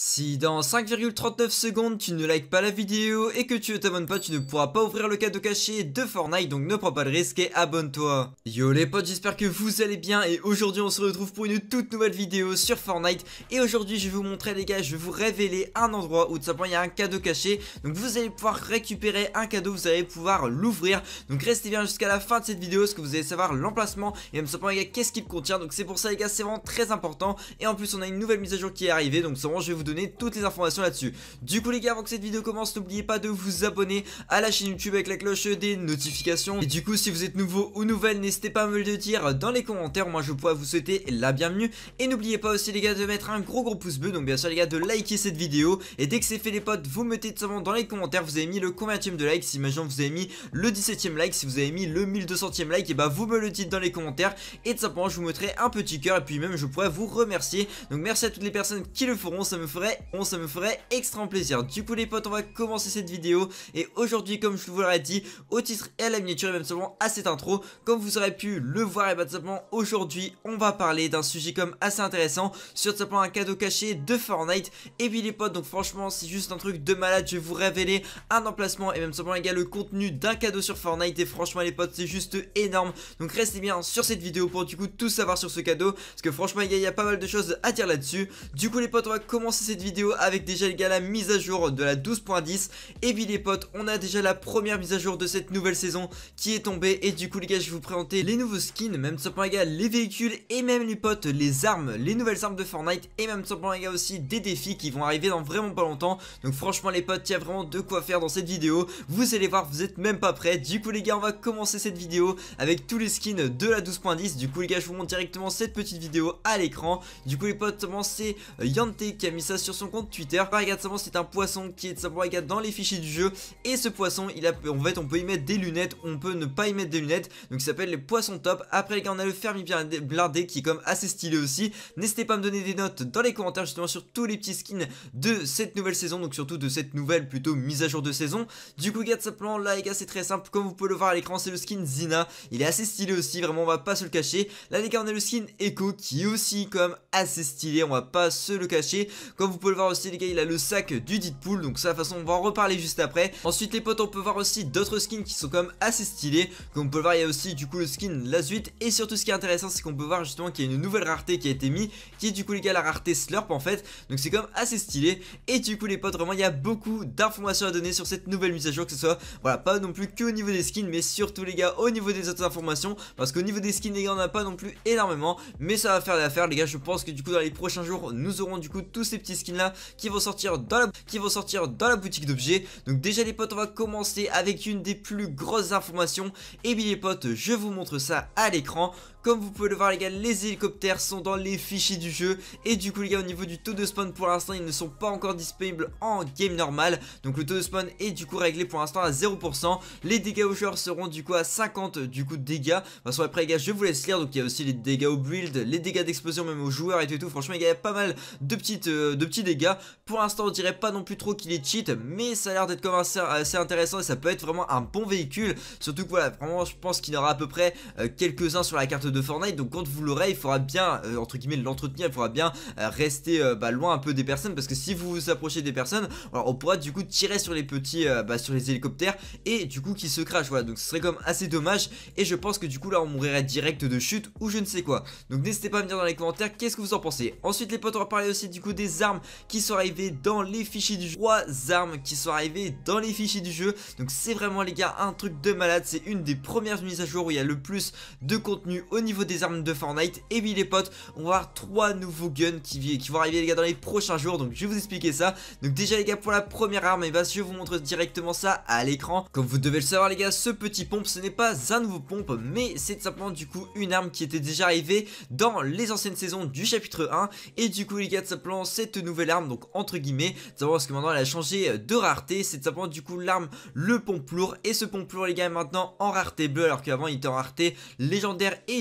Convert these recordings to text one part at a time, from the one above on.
Si dans 5,39 secondes tu ne likes pas la vidéo et que tu ne t'abonnes pas, tu ne pourras pas ouvrir le cadeau caché de Fortnite, donc ne prends pas le risque et abonne-toi. Yo les potes, j'espère que vous allez bien et aujourd'hui on se retrouve pour une toute nouvelle vidéo sur Fortnite. Et aujourd'hui je vais vous montrer les gars, je vais vous révéler un endroit où tout simplement il y a un cadeau caché, donc vous allez pouvoir récupérer un cadeau, vous allez pouvoir l'ouvrir, donc restez bien jusqu'à la fin de cette vidéo parce que vous allez savoir l'emplacement. Et même simplement les gars qu'est-ce qu'il contient, donc c'est pour ça les gars c'est vraiment très important. Et en plus on a une nouvelle mise à jour qui est arrivée, donc c'est je vais vous toutes les informations là-dessus. Du coup les gars, avant que cette vidéo commence, n'oubliez pas de vous abonner à la chaîne YouTube avec la cloche des notifications. Et du coup, si vous êtes nouveau ou nouvelle, n'hésitez pas à me le dire dans les commentaires. Moi, je pourrais vous souhaiter la bienvenue. Et n'oubliez pas aussi les gars de mettre un gros gros pouce bleu. Donc bien sûr les gars de liker cette vidéo. Et dès que c'est fait les potes, vous mettez tout simplement dans les commentaires. Vous avez mis le combien de like. Si imaginons vous avez mis le 17ème like, si vous avez mis le 1200ème like, et bah vous me le dites dans les commentaires. Et tout simplement, je vous mettrai un petit cœur. Et puis même, je pourrais vous remercier. Donc merci à toutes les personnes qui le feront. Ça me ferait ça me ferait extrêmement plaisir. Du coup les potes, on va commencer cette vidéo. Et aujourd'hui, comme je vous l'aurais dit, au titre et à la miniature, et même seulement à cette intro, comme vous aurez pu le voir, et tout simplement aujourd'hui, on va parler d'un sujet comme assez intéressant sur tout simplement un cadeau caché de Fortnite. Et puis les potes, donc franchement, c'est juste un truc de malade. Je vais vous révéler un emplacement et même simplement les gars, le contenu d'un cadeau sur Fortnite. Et franchement les potes, c'est juste énorme. Donc restez bien sur cette vidéo pour du coup tout savoir sur ce cadeau. Parce que franchement il y a pas mal de choses à dire là-dessus. Du coup les potes, on va commencer cette vidéo avec déjà les gars la mise à jour de la 12.10 Et puis les potes on a déjà la première mise à jour de cette nouvelle saison qui est tombée. Et du coup les gars je vais vous présenter les nouveaux skins. Même simplement les gars les véhicules et même les potes les armes Les nouvelles armes de Fortnite. Et même simplement les gars aussi des défis qui vont arriver dans vraiment pas longtemps. Donc franchement les potes il y a vraiment de quoi faire dans cette vidéo. Vous allez voir vous êtes même pas prêts. Du coup les gars on va commencer cette vidéo avec tous les skins de la 12.10 Du coup les gars je vous montre directement cette petite vidéo à l'écran. Du coup les potes c'est Yante qui a mis sur son compte Twitter. Par regarde simplement c'est un poisson qui est simplement dans les fichiers du jeu et ce poisson il a en fait on peut y mettre des lunettes, on peut ne pas y mettre des lunettes. Donc il s'appelle les poissons top. Après les gars on a le fermi blindé qui est comme assez stylé aussi. N'hésitez pas à me donner des notes dans les commentaires justement sur tous les petits skins de cette nouvelle saison donc surtout de cette nouvelle plutôt mise à jour de saison. Du coup regarde simplement là les gars c'est très simple comme vous pouvez le voir à l'écran c'est le skin Zina. Il est assez stylé aussi vraiment on va pas se le cacher. Là les gars on a le skin Echo qui est aussi comme assez stylé on va pas se le cacher. Comme vous pouvez le voir aussi les gars il a le sac du Deadpool donc ça de toute façon on va en reparler juste après. Ensuite les potes on peut voir aussi d'autres skins qui sont quand même assez stylés. Comme on peut le voir il y a aussi du coup le skin la suite. Et surtout ce qui est intéressant c'est qu'on peut voir justement qu'il y a une nouvelle rareté qui a été mise Qui est du coup les gars la rareté Slurp en fait. Donc c'est quand même assez stylé. Et du coup les potes vraiment il y a beaucoup d'informations à donner sur cette nouvelle mise à jour Que ce soit voilà pas non plus que au niveau des skins mais surtout les gars au niveau des autres informations. Parce qu'au niveau des skins les gars on a pas non plus énormément Mais ça va faire l'affaire les gars. Je pense que du coup dans les prochains jours nous aurons du coup tous ces petits skins là qui vont sortir dans la, qui vont sortir dans la boutique d'objets. Donc déjà les potes, on va commencer avec une des plus grosses informations. Et bien les potes, je vous montre ça à l'écran. Comme vous pouvez le voir les gars, les hélicoptères sont dans les fichiers du jeu. Et du coup les gars, au niveau du taux de spawn pour l'instant, ils ne sont pas encore disponibles en game normal. Donc le taux de spawn est du coup réglé pour l'instant à 0% Les dégâts aux joueurs seront du coup à 50 du coup de dégâts. De toute façon après les gars, je vous laisse lire. Donc il y a aussi les dégâts au build, les dégâts d'explosion même aux joueurs et tout, Franchement les gars, il y a pas mal de, petites, euh, de petits dégâts. Pour l'instant on dirait pas non plus trop qu'il est cheat Mais ça a l'air d'être quand même assez, intéressant Et ça peut être vraiment un bon véhicule. Surtout que voilà, vraiment je pense qu'il y aura à peu près euh, quelques-uns sur la carte de Fortnite Donc quand vous l'aurez il faudra bien euh, entre guillemets l'entretenir Il faudra bien euh, rester euh, bah, loin un peu des personnes Parce que si vous vous approchez des personnes alors, On pourra du coup tirer sur les petits bah, Sur les hélicoptères et du coup qui se crachent Voilà. Donc ce serait comme assez dommage Et je pense que du coup là on mourrait direct de chute Ou je ne sais quoi. Donc n'hésitez pas à me dire dans les commentaires qu'est-ce que vous en pensez. Ensuite les potes on va parler aussi du coup des armes Qui sont arrivées dans les fichiers du jeu. Trois armes qui sont arrivées dans les fichiers du jeu. Donc c'est vraiment les gars un truc de malade. C'est une des premières mises à jour où il y a le plus de contenu au niveau des armes de Fortnite. Et oui les potes, on va avoir trois nouveaux guns qui, qui vont arriver les gars dans les prochains jours. Donc je vais vous expliquer ça. Donc déjà les gars pour la première arme, et eh bah, je vous montre directement ça à l'écran. Comme vous devez le savoir les gars, ce petit pompe ce n'est pas un nouveau pompe Mais c'est simplement du coup une arme qui était déjà arrivée dans les anciennes saisons du chapitre 1 Et du coup les gars, simplement cette nouvelle arme, donc entre guillemets Simplement parce que maintenant elle a changé de rareté. C'est simplement du coup l'arme, le pompe lourd. Et ce pompe lourd les gars est maintenant en rareté bleue Alors qu'avant il était en rareté légendaire et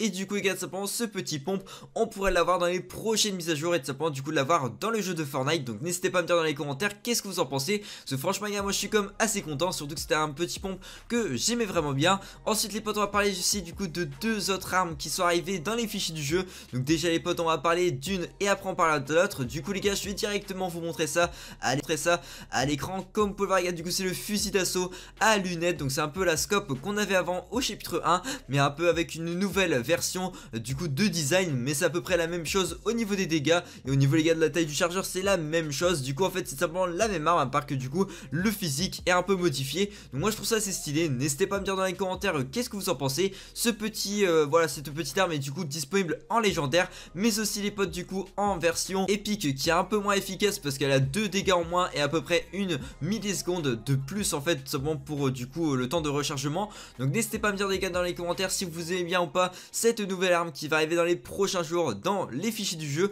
et du coup les gars simplement ce petit pompe. On pourrait l'avoir dans les prochaines mises à jour et tout simplement du coup l'avoir dans le jeu de Fortnite. Donc n'hésitez pas à me dire dans les commentaires qu'est-ce que vous en pensez. Parce que franchement les gars moi je suis comme assez content. Surtout que c'était un petit pompe que j'aimais vraiment bien. Ensuite les potes on va parler aussi du coup de deux autres armes qui sont arrivées dans les fichiers du jeu. Donc déjà les potes on va parler d'une et après on parlera de l'autre. Du coup les gars je vais directement vous montrer ça. À montrer ça à l'écran. Comme vous pouvez voir les du coup c'est le fusil d'assaut à lunettes. Donc c'est un peu la scope qu'on avait avant au chapitre 1 mais un peu avec une version euh, du coup de design mais c'est à peu près la même chose au niveau des dégâts et au niveau les gars de la taille du chargeur c'est la même chose. Du coup en fait c'est simplement la même arme à part que du coup le physique est un peu modifié. Donc moi je trouve ça assez stylé. N'hésitez pas à me dire dans les commentaires euh, qu'est-ce que vous en pensez. Ce petit euh, voilà cette petite arme est du coup disponible en légendaire mais aussi les potes du coup en version épique qui est un peu moins efficace parce qu'elle a deux dégâts en moins et à peu près une milliseconde de plus en fait simplement pour du coup le temps de rechargement. Donc n'hésitez pas à me dire les gars dans les commentaires si vous aimez bien ou cette nouvelle arme qui va arriver dans les prochains jours dans les fichiers du jeu.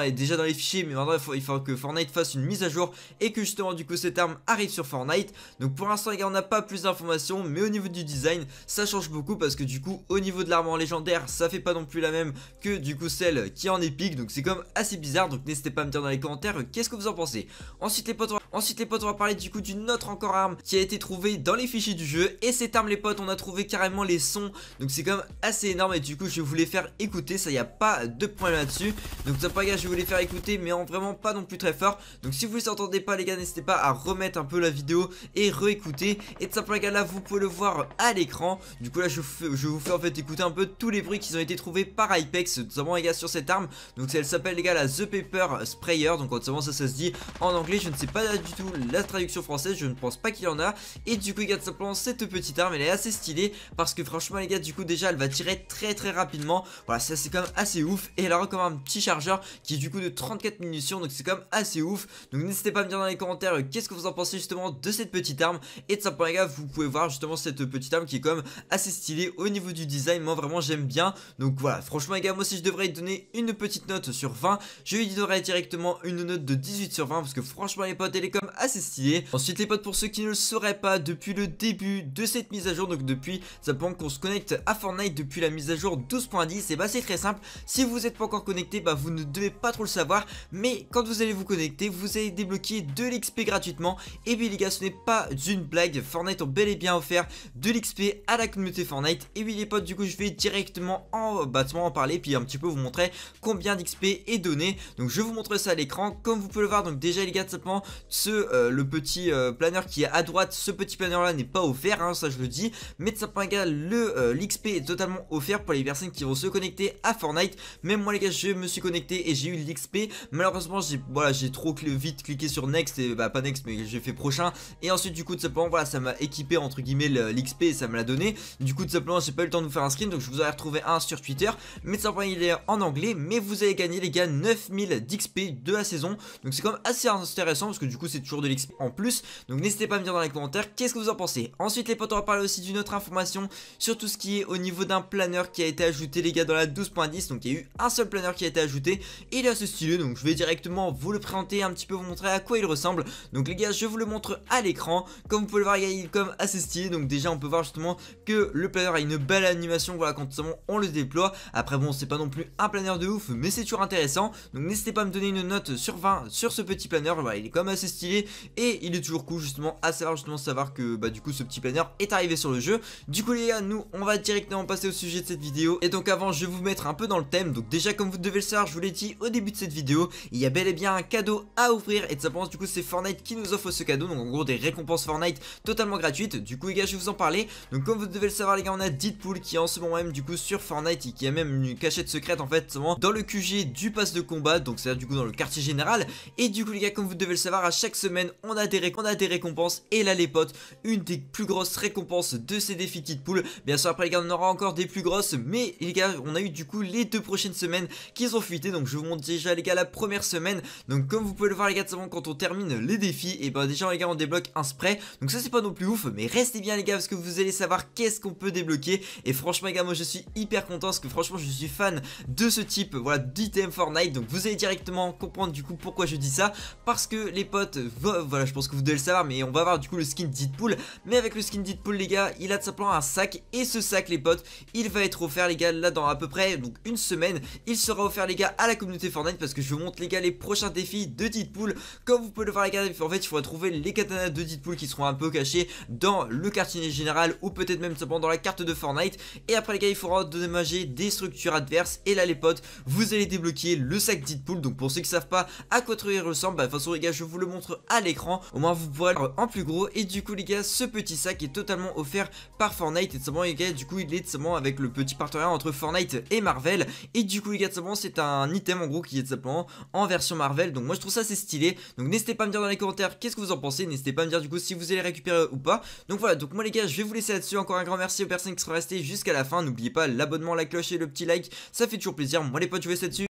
elle est déjà dans les fichiers, mais maintenant il faut, il faut que Fortnite fasse une mise à jour et que justement du coup cette arme arrive sur Fortnite. Donc pour l'instant on n'a pas plus d'informations, mais au niveau du design ça change beaucoup parce que du coup au niveau de l'arme en légendaire ça fait pas non plus la même que du coup celle qui est en épique. Donc c'est comme assez bizarre, donc n'hésitez pas à me dire dans les commentaires qu'est-ce que vous en pensez. Ensuite les potes, ensuite les potes on va parler du coup d'une autre encore arme qui a été trouvée dans les fichiers du jeu et cette arme les potes on a trouvé carrément les sons donc c'est quand même assez énorme et du coup je voulais faire écouter ça y a pas de problème là-dessus. Donc ça pas gars je les faire écouter mais en vraiment pas non plus très fort. Donc si vous les entendez pas les gars n'hésitez pas à remettre un peu la vidéo et réécouter. Et tout simplement les gars là vous pouvez le voir à l'écran. Du coup là je, je vous fais en fait écouter un peu tous les bruits qui ont été trouvés par Hypex tout simplement les gars sur cette arme. Donc elle s'appelle les gars la The Paper Sprayer. Donc tout simplement ça ça se dit en anglais. Je ne sais pas du tout la traduction française je ne pense pas qu'il y en a. Et du coup les gars tout simplement cette petite arme elle est assez stylée. Parce que franchement les gars du coup déjà elle va tirer très très rapidement. Voilà ça c'est quand même assez ouf. Et elle aura même un petit chargeur qui est du coup de 34 munitions donc c'est quand même assez ouf. Donc n'hésitez pas à me dire dans les commentaires euh, qu'est-ce que vous en pensez justement de cette petite arme. Et de simplement les gars vous pouvez voir justement cette petite arme qui est quand même assez stylée au niveau du design. Moi vraiment j'aime bien. Donc voilà franchement les gars moi si je devrais donner une petite note sur 20 je lui donnerais directement une note de 18 sur 20 parce que franchement les potes elle est quand même assez stylée. Ensuite les potes pour ceux qui ne le sauraient pas depuis le début de cette mise à jour donc depuis simplement qu'on se connecte à Fortnite depuis la mise à jour 12.10 et bah c'est très simple. Si vous n'êtes pas encore connecté bah vous ne devez pas trop le savoir. Mais quand vous allez vous connecter vous allez débloquer de l'XP gratuitement. Et oui les gars ce n'est pas une blague. Fortnite ont bel et bien offert de l'XP à la communauté Fortnite. Et oui les potes du coup je vais directement en bâtiment en parler puis un petit peu vous montrer combien d'XP est donné. Donc je vous montre ça à l'écran. Comme vous pouvez le voir donc déjà les gars simplement ce euh, le petit euh, planeur qui est à droite ce petit planeur là n'est pas offert hein, ça je le dis. Mais de simplement les gars le euh, l'XP est totalement offert pour les personnes qui vont se connecter à Fortnite. Même moi les gars je me suis connecté et j'ai eu l'XP malheureusement j'ai voilà j'ai trop vite cliqué sur next et bah pas next mais j'ai fait prochain. Et ensuite du coup de simplement voilà ça m'a équipé entre guillemets l'XP et ça me l'a donné. Du coup de simplement j'ai pas eu le temps de vous faire un screen donc je vous ai retrouvé un sur Twitter. Mais de simplement il est en anglais mais vous avez gagné les gars 9000 d'XP de la saison. Donc c'est quand même assez intéressant parce que du coup c'est toujours de l'XP en plus. Donc n'hésitez pas à me dire dans les commentaires qu'est-ce que vous en pensez? Ensuite les potes on va parler aussi d'une autre information sur tout ce qui est au niveau d'un planeur qui a été ajouté les gars dans la 12.10 donc il y a eu un seul planeur qui a été ajouté. Il est assez stylé donc je vais directement vous le présenter un petit peu vous montrer à quoi il ressemble. Donc les gars je vous le montre à l'écran. Comme vous pouvez le voir il est comme assez stylé donc déjà on peut voir justement que le planeur a une belle animation. Voilà quand on le déploie. Après bon c'est pas non plus un planeur de ouf mais c'est toujours intéressant. Donc n'hésitez pas à me donner une note sur 20 sur ce petit planeur. Voilà il est quand même assez stylé. Et il est toujours cool justement à savoir justement savoir que bah du coup ce petit planeur est arrivé sur le jeu. Du coup les gars nous on va directement passer au sujet de cette vidéo. Et donc avant je vais vous mettre un peu dans le thème. Donc déjà comme vous devez le savoir je vous l'ai dit au début de cette vidéo Il y a bel et bien un cadeau à ouvrir Et de simplement du coup c'est Fortnite qui nous offre ce cadeau. Donc en gros des récompenses Fortnite totalement gratuites. Du coup les gars je vais vous en parler. Donc comme vous devez le savoir les gars on a Deadpool qui est en ce moment même du coup sur Fortnite Et qui a même une cachette secrète en fait dans le QG du pass de combat. Donc c'est du coup dans le quartier général. Et du coup les gars comme vous devez le savoir à chaque semaine on a des, on a des récompenses. Et là les potes une des plus grosses récompenses de ces défis Deadpool. Bien sûr après les gars on aura encore des plus mais les gars on a eu du coup les deux prochaines semaines qui ont fuité donc je vous montre déjà les gars la première semaine. Donc comme vous pouvez le voir les gars de quand on termine les défis et ben déjà les gars on débloque un spray. Donc ça c'est pas non plus ouf mais restez bien les gars parce que vous allez savoir qu'est-ce qu'on peut débloquer. Et franchement les gars moi je suis hyper content parce que franchement je suis fan de ce type voilà d'item Fortnite. Donc vous allez directement comprendre du coup pourquoi je dis ça. Parce que les potes voilà je pense que vous devez le savoir mais on va avoir du coup le skin Deadpool. Mais avec le skin Deadpool les gars il a tout simplement un sac et ce sac les potes il va être offert les gars là dans à peu près donc une semaine. Il sera offert les gars à la communauté Fortnite parce que je vous montre les gars les prochains défis de Deadpool. Comme vous pouvez le voir les gars en fait il faudra trouver les katanas de Deadpool qui seront un peu cachés dans le quartier général ou peut-être même simplement dans la carte de Fortnite. Et après les gars il faudra dédommager des structures adverses. Et là les potes vous allez débloquer le sac Deadpool. Donc pour ceux qui savent pas à quoi il ressemble bah de toute façon les gars je vous le montre à l'écran. Au moins vous pourrez le en plus gros. Et du coup les gars ce petit sac est totalement offert par Fortnite. Et tout les gars du coup il est tout avec le petit partenariat entre Fortnite et Marvel. Et du coup les gars c'est un item en gros qui est simplement en version Marvel. Donc moi je trouve ça assez stylé. Donc n'hésitez pas à me dire dans les commentaires qu'est-ce que vous en pensez. N'hésitez pas à me dire du coup si vous allez récupérer ou pas. Donc voilà. Donc moi les gars je vais vous laisser là-dessus. Encore un grand merci aux personnes qui sont restées jusqu'à la fin. N'oubliez pas l'abonnement, la cloche et le petit like. Ça fait toujours plaisir. Moi les potes je vous là-dessus